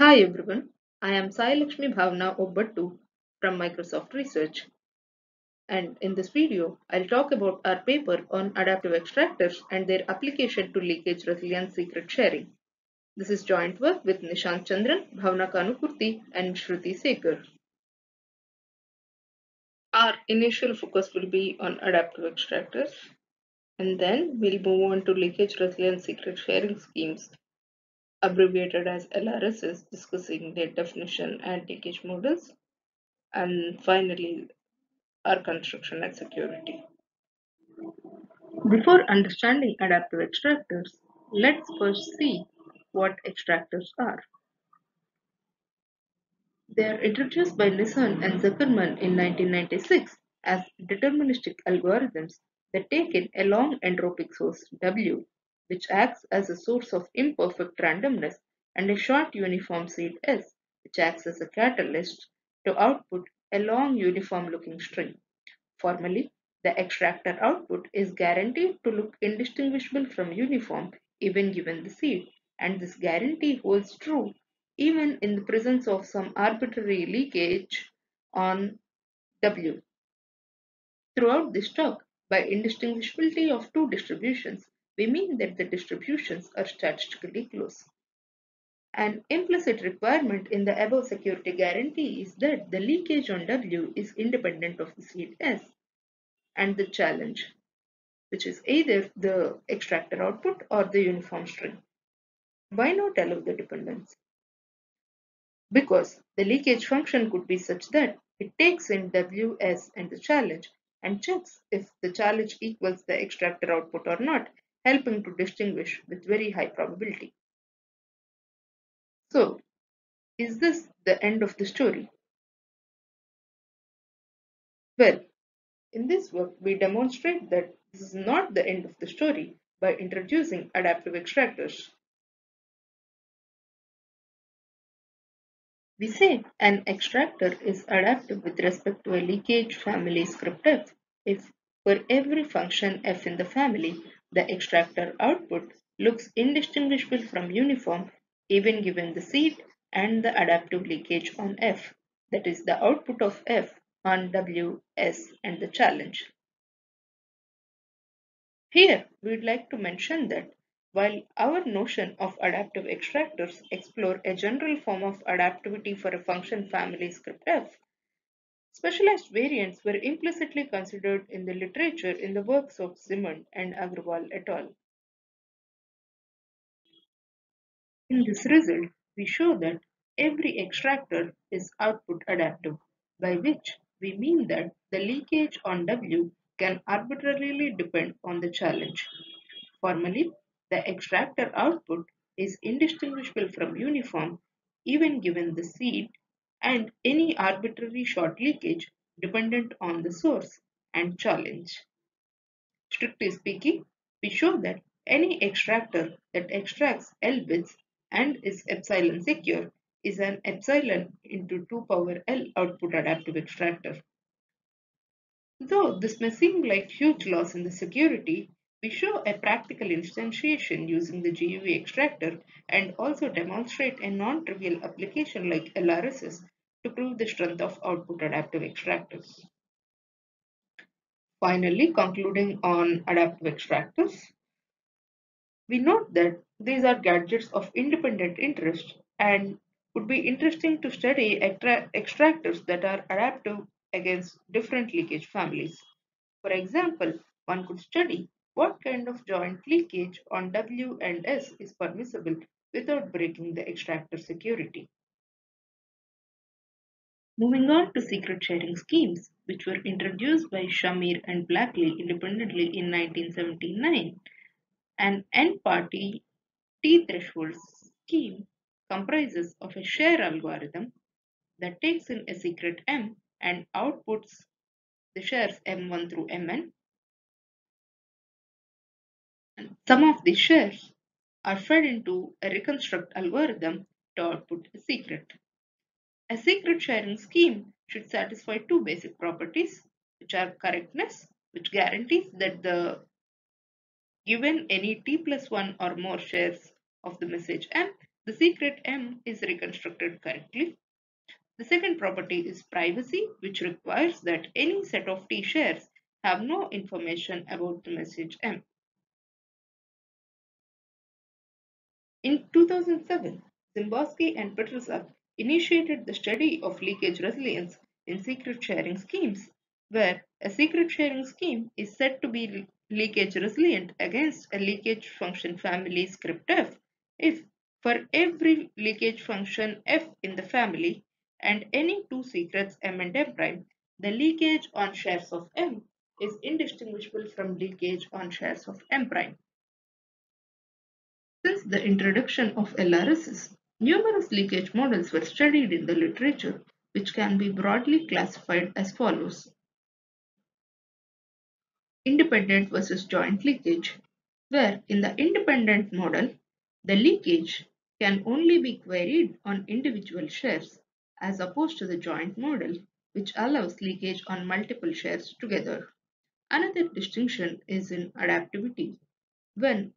Hi everyone, I am Sai Lakshmi Bhavana Obbattu from Microsoft Research. And in this video, I'll talk about our paper on adaptive extractors and their application to leakage resilience secret sharing. This is joint work with Nishanth Chandran, Bhavana Kanukurthi, and Sruthi Sekar. Our initial focus will be on adaptive extractors, and then we'll move on to leakage resilience secret sharing schemes abbreviated as LRSs, discussing their definition and leakage models, and finally our construction and security. Before understanding adaptive extractors, let's first see what extractors are. They are introduced by Nisan and Zuckerman in 1996 as deterministic algorithms that take in a long entropic source W which acts as a source of imperfect randomness, and a short uniform seed S, which acts as a catalyst to output a long uniform looking string. Formally, the extractor output is guaranteed to look indistinguishable from uniform even given the seed, and this guarantee holds true even in the presence of some arbitrary leakage on W. Throughout this talk, by indistinguishability of two distributions, we mean that the distributions are statistically close. An implicit requirement in the above security guarantee is that the leakage on W is independent of the seed S and the challenge, which is either the extractor output or the uniform string. Why not allow the dependence? Because the leakage function could be such that it takes in WS and the challenge and checks if the challenge equals the extractor output or not helping to distinguish with very high probability. So, is this the end of the story? Well, in this work, we demonstrate that this is not the end of the story by introducing adaptive extractors. We say an extractor is adaptive with respect to a leakage family script f if for every function f in the family, the extractor output looks indistinguishable from uniform even given the seed and the adaptive leakage on F, that is the output of F on W, S and the challenge. Here, we'd like to mention that while our notion of adaptive extractors explore a general form of adaptivity for a function family script F, Specialized variants were implicitly considered in the literature in the works of Simond and Agrawal et al. In this result, we show that every extractor is output adaptive, by which we mean that the leakage on W can arbitrarily depend on the challenge. Formally, the extractor output is indistinguishable from uniform even given the seed and any arbitrary short leakage dependent on the source and challenge. Strictly speaking, we show that any extractor that extracts L bits and is epsilon secure is an epsilon into 2 power L output adaptive extractor. Though this may seem like huge loss in the security, we show a practical instantiation using the GUV extractor and also demonstrate a non-trivial application like LRSs to prove the strength of output adaptive extractors. Finally, concluding on adaptive extractors, we note that these are gadgets of independent interest and would be interesting to study extractors that are adaptive against different leakage families. For example, one could study what kind of joint leakage on W and S is permissible without breaking the extractor security. Moving on to secret sharing schemes, which were introduced by Shamir and Blakley independently in 1979. An n-party T-threshold scheme comprises of a share algorithm that takes in a secret M and outputs the shares M1 through Mn some of these shares are fed into a reconstruct algorithm to output a secret. A secret sharing scheme should satisfy two basic properties, which are correctness, which guarantees that the given any t plus 1 or more shares of the message m, the secret M is reconstructed correctly. The second property is privacy, which requires that any set of T shares have no information about the message M. In 2007, Dziembowski and Pietrzak initiated the study of leakage resilience in secret sharing schemes, where a secret sharing scheme is said to be leakage resilient against a leakage function family script f if for every leakage function f in the family and any two secrets m and m prime, the leakage on shares of m is indistinguishable from leakage on shares of m prime. Since the introduction of LRSs, numerous leakage models were studied in the literature, which can be broadly classified as follows. Independent versus joint leakage, where in the independent model, the leakage can only be queried on individual shares as opposed to the joint model, which allows leakage on multiple shares together. Another distinction is in adaptivity, when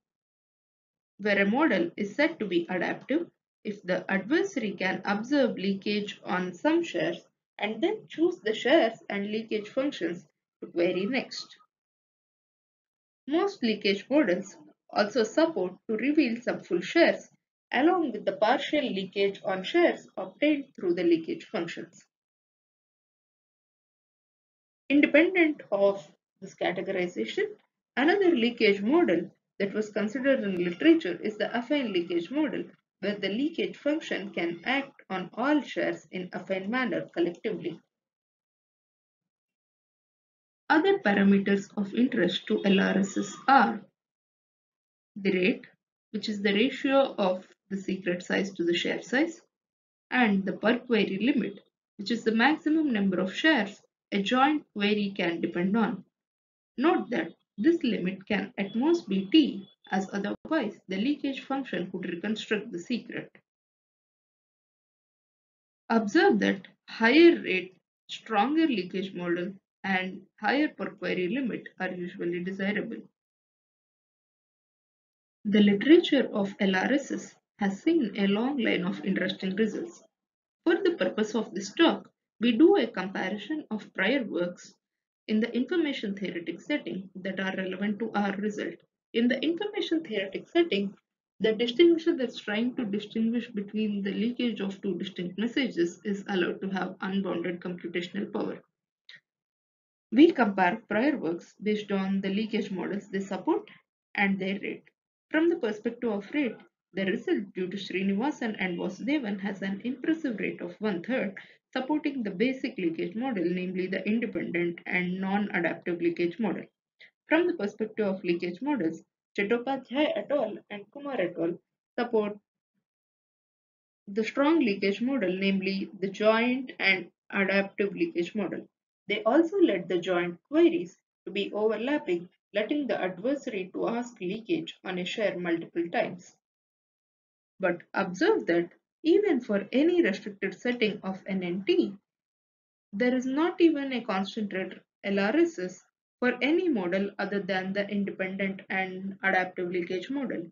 where a model is said to be adaptive if the adversary can observe leakage on some shares and then choose the shares and leakage functions to query next. Most leakage models also support to reveal some full shares along with the partial leakage on shares obtained through the leakage functions. Independent of this categorization, another leakage model that was considered in literature is the affine leakage model, where the leakage function can act on all shares in affine manner collectively. Other parameters of interest to LRSs are the rate, which is the ratio of the secret size to the share size, and the per query limit, which is the maximum number of shares a joint query can depend on. Note that this limit can at most be t, as otherwise the leakage function could reconstruct the secret. Observe that higher rate, stronger leakage model and higher per query limit are usually desirable. The literature of LRSs has seen a long line of interesting results. For the purpose of this talk, we do a comparison of prior works in the information theoretic setting that are relevant to our result. In the information theoretic setting, the distinguisher that's trying to distinguish between the leakage of two distinct messages is allowed to have unbounded computational power. We compare prior works based on the leakage models they support and their rate. From the perspective of rate, the result due to Srinivasan and Vasudevan has an impressive rate of one-third supporting the basic leakage model, namely the independent and non-adaptive leakage model. From the perspective of leakage models, Chattopadhyay et al. and Kumar et al. support the strong leakage model, namely the joint and adaptive leakage model. They also let the joint queries to be overlapping, letting the adversary to ask leakage on a share multiple times. But observe that even for any restricted setting of an NT, there is not even a constant rate LRSs for any model other than the independent and adaptive leakage model.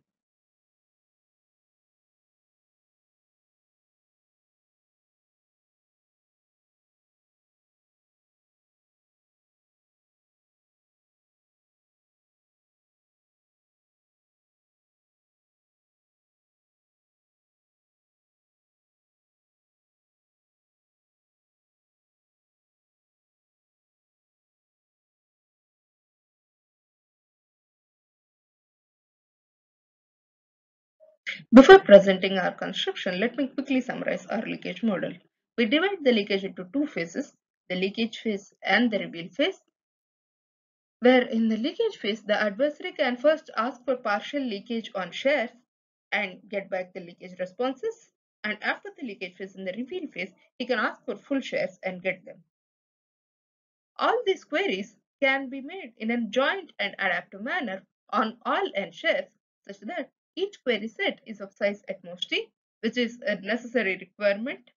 Before presenting our construction, let me quickly summarize our leakage model. We divide the leakage into two phases, the leakage phase and the reveal phase, where in the leakage phase, the adversary can first ask for partial leakage on shares and get back the leakage responses. And after the leakage phase in the reveal phase, he can ask for full shares and get them. All these queries can be made in a joint and adaptive manner on all n shares such that each query set is of size at most t, which is a necessary requirement.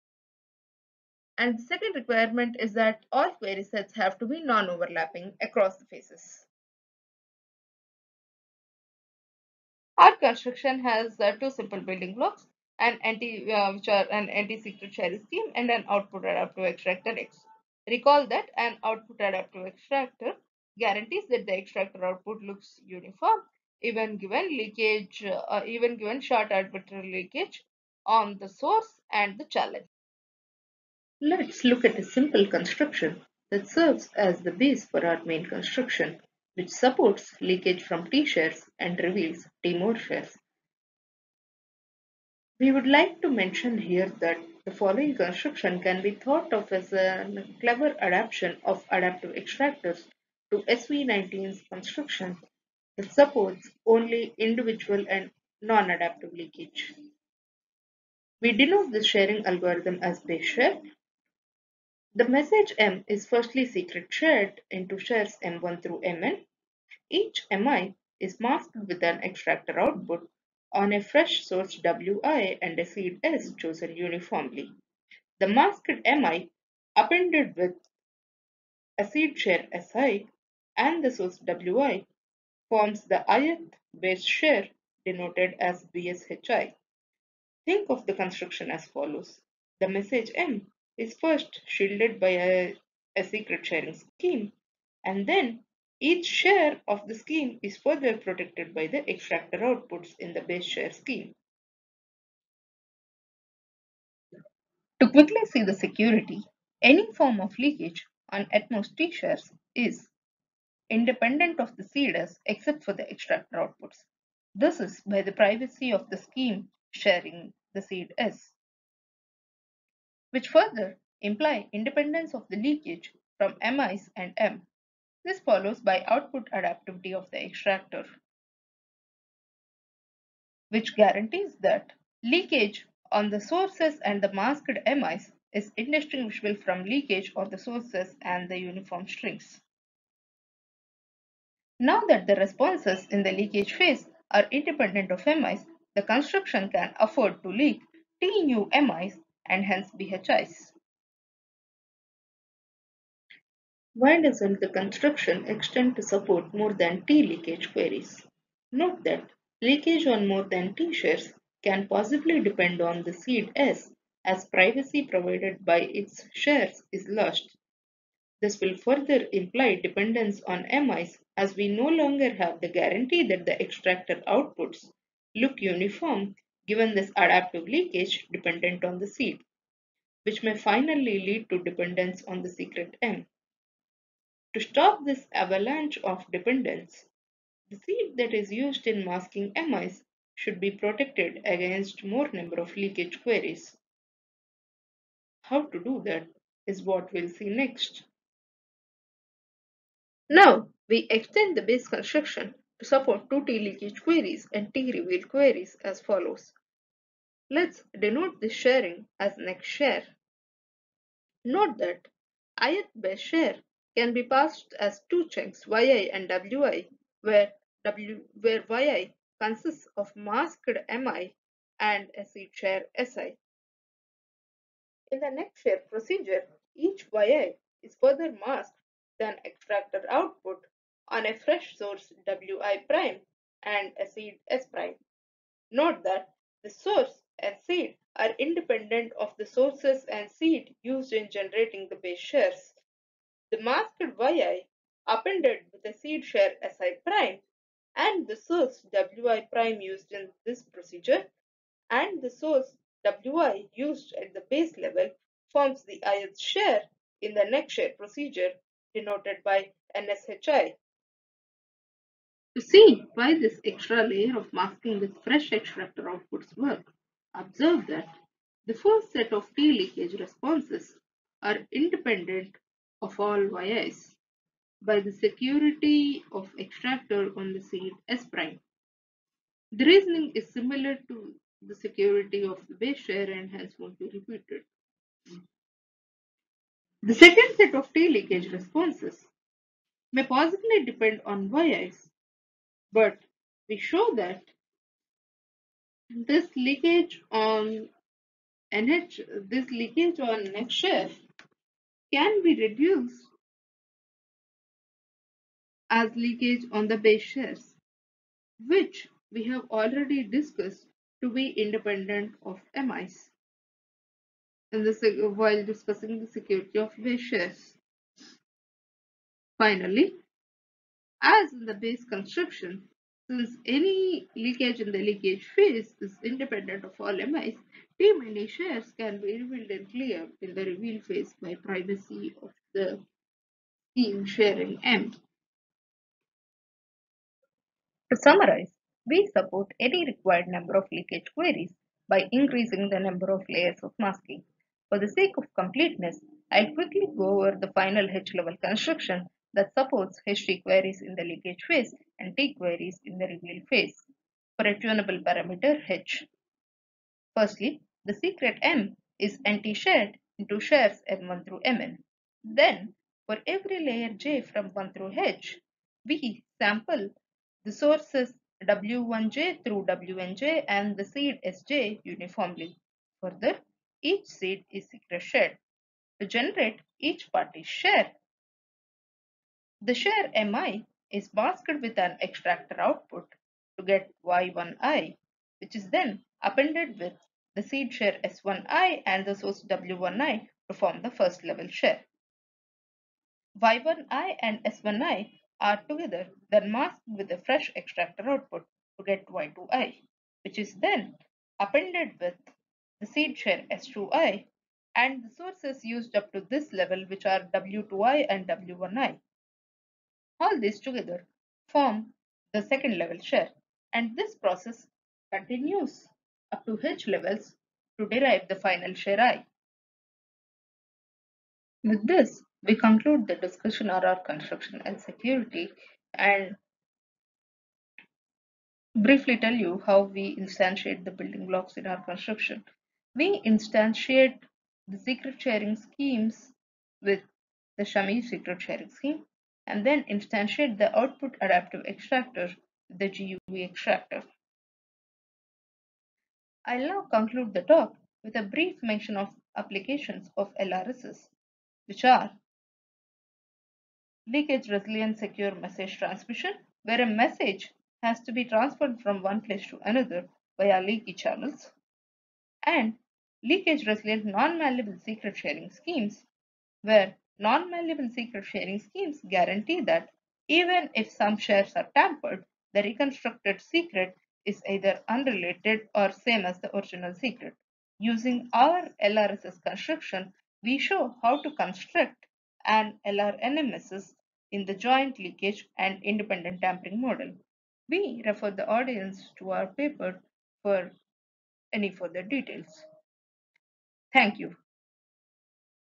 And the second requirement is that all query sets have to be non-overlapping across the phases. Our construction has uh, two simple building blocks. an anti uh, which are an anti-secret share scheme and an output adaptive extractor X. Recall that an output adaptive extractor guarantees that the extractor output looks uniform even given leakage uh, even given short arbitrary leakage on the source and the challenge. Let's look at a simple construction that serves as the base for our main construction, which supports leakage from T-shares and reveals T-more shares. We would like to mention here that the following construction can be thought of as a clever adaptation of adaptive extractors to SV19's construction that supports only individual and non-adaptive leakage. We denote this sharing algorithm as base share the message M is firstly secret shared into shares M1 through Mn. Each Mi is masked with an extractor output on a fresh source Wi and a seed S chosen uniformly. The masked Mi appended with a seed share Si and the source Wi forms the ith base share denoted as BSHI. Think of the construction as follows. The message M is first shielded by a, a secret sharing scheme and then each share of the scheme is further protected by the extractor outputs in the base share scheme. To quickly see the security, any form of leakage on at most T shares is independent of the seeders except for the extractor outputs. This is by the privacy of the scheme sharing the seed S which further imply independence of the leakage from MIs and M. This follows by output adaptivity of the extractor, which guarantees that leakage on the sources and the masked MIs is indistinguishable from leakage on the sources and the uniform strings. Now that the responses in the leakage phase are independent of MIs, the construction can afford to leak T new MIs and hence BHIs. Why doesn't the construction extend to support more than T leakage queries? Note that leakage on more than T shares can possibly depend on the seed S as privacy provided by its shares is lost. This will further imply dependence on MIs as we no longer have the guarantee that the extractor outputs look uniform given this adaptive leakage dependent on the seed, which may finally lead to dependence on the secret M. To stop this avalanche of dependence, the seed that is used in masking MIs should be protected against more number of leakage queries. How to do that is what we'll see next. Now, we extend the base construction to support two T leakage queries and T reveal queries as follows. Let's denote this sharing as next share. Note that ith base share can be passed as two chunks yi and wi where w where yi consists of masked mi and a seed share si. In the next share procedure, each yi is further masked than extracted output on a fresh source wi prime and a seed s prime. Note that the source and seed are independent of the sources and seed used in generating the base shares. The masked yi appended with a seed share Si prime and the source Wi prime used in this procedure and the source Wi used at the base level forms the ith share in the next share procedure denoted by NSHI. To see why this extra layer of masking with fresh extractor outputs work, observe that the first set of T leakage responses are independent of all YIs by the security of extractor on the seed S prime. The reasoning is similar to the security of the base share and hence won't be repeated. The second set of T leakage responses may possibly depend on YIs, but we show that this leakage on NH, this leakage on next share can be reduced as leakage on the base shares, which we have already discussed to be independent of MIs in the, while discussing the security of base shares. Finally, as in the base construction, since any leakage in the leakage phase is independent of all MIs, T many shares can be revealed and cleared in the reveal phase by privacy of the scheme sharing M. To summarize, we support any required number of leakage queries by increasing the number of layers of masking. For the sake of completeness, I'll quickly go over the final H-level construction that supports HT queries in the leakage phase and T queries in the reveal phase for a tunable parameter H. Firstly, the secret M is NT-shared into shares M1 through Mn. Then, for every layer J from 1 through H, we sample the sources W1j through Wnj and the seed Sj uniformly. Further, each seed is secret shared. To generate each party's share, the share Mi is masked with an extractor output to get Y1i, which is then appended with the seed share S1i and the source W1i to form the first level share. Y1i and S1i are together then masked with a fresh extractor output to get Y2i, which is then appended with the seed share S2i and the sources used up to this level which are W2i and W1i. All these together form the second level share and this process continues up to H levels to derive the final share I. With this, we conclude the discussion on our construction and security and briefly tell you how we instantiate the building blocks in our construction. We instantiate the secret sharing schemes with the Shamir secret sharing scheme and then instantiate the output adaptive extractor the GUV extractor. I'll now conclude the talk with a brief mention of applications of LRSs, which are leakage resilient secure message transmission, where a message has to be transferred from one place to another via leaky channels, and leakage resilient non-malleable secret sharing schemes, where non-malleable secret sharing schemes guarantee that even if some shares are tampered, the reconstructed secret is either unrelated or same as the original secret. Using our LRSS construction, we show how to construct an LRNMSS in the joint leakage and independent tampering model. We refer the audience to our paper for any further details. Thank you.